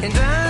And I